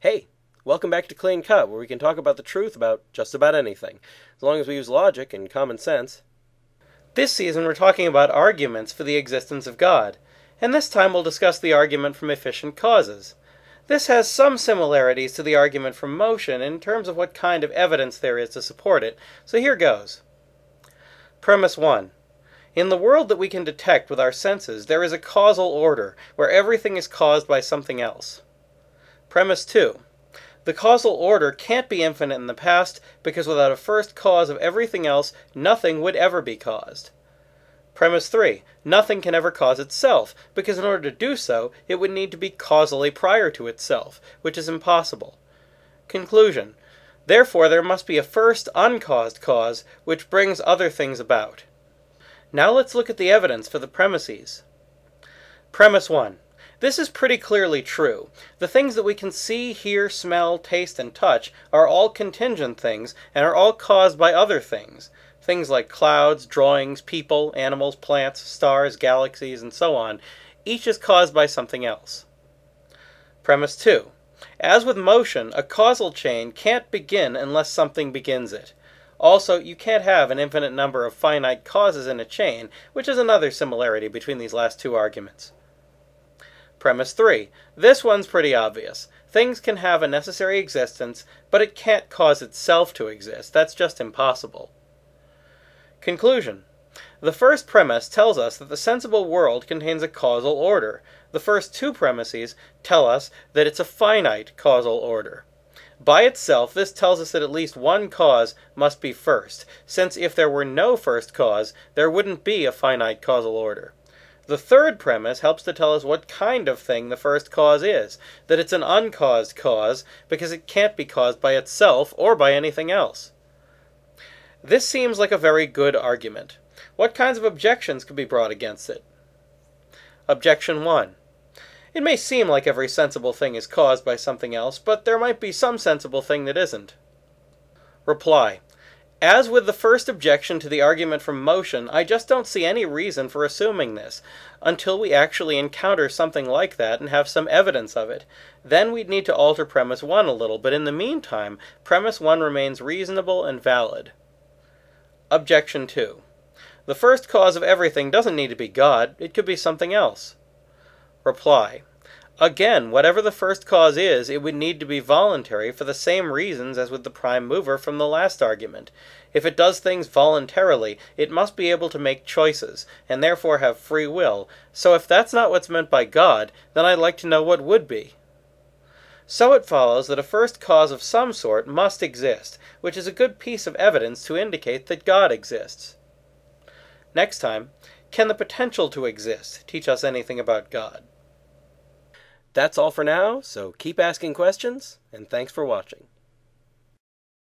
Hey, welcome back to Clean Cut, where we can talk about the truth about just about anything, as long as we use logic and common sense. This season, we're talking about arguments for the existence of God, and this time we'll discuss the argument from efficient causes. This has some similarities to the argument from motion in terms of what kind of evidence there is to support it, so here goes. Premise 1. In the world that we can detect with our senses, there is a causal order, where everything is caused by something else. Premise 2. The causal order can't be infinite in the past because without a first cause of everything else, nothing would ever be caused. Premise 3. Nothing can ever cause itself, because in order to do so, it would need to be causally prior to itself, which is impossible. Conclusion. Therefore, there must be a first uncaused cause, which brings other things about. Now let's look at the evidence for the premises. Premise 1. This is pretty clearly true. The things that we can see, hear, smell, taste, and touch are all contingent things and are all caused by other things. Things like clouds, drawings, people, animals, plants, stars, galaxies, and so on. Each is caused by something else. Premise 2. As with motion, a causal chain can't begin unless something begins it. Also, you can't have an infinite number of finite causes in a chain, which is another similarity between these last two arguments. Premise 3. This one's pretty obvious. Things can have a necessary existence, but it can't cause itself to exist. That's just impossible. Conclusion. The first premise tells us that the sensible world contains a causal order. The first two premises tell us that it's a finite causal order. By itself, this tells us that at least one cause must be first, since if there were no first cause, there wouldn't be a finite causal order. The third premise helps to tell us what kind of thing the first cause is that it's an uncaused cause, because it can't be caused by itself or by anything else. This seems like a very good argument. What kinds of objections could be brought against it? Objection 1. It may seem like every sensible thing is caused by something else, but there might be some sensible thing that isn't. Reply. As with the first objection to the argument from motion, I just don't see any reason for assuming this, until we actually encounter something like that and have some evidence of it. Then we'd need to alter premise 1 a little, but in the meantime, premise 1 remains reasonable and valid. Objection 2. The first cause of everything doesn't need to be God, it could be something else. Reply. Again, whatever the first cause is, it would need to be voluntary for the same reasons as with the prime mover from the last argument. If it does things voluntarily, it must be able to make choices, and therefore have free will. So if that's not what's meant by God, then I'd like to know what would be. So it follows that a first cause of some sort must exist, which is a good piece of evidence to indicate that God exists. Next time, can the potential to exist teach us anything about God? That's all for now, so keep asking questions, and thanks for watching.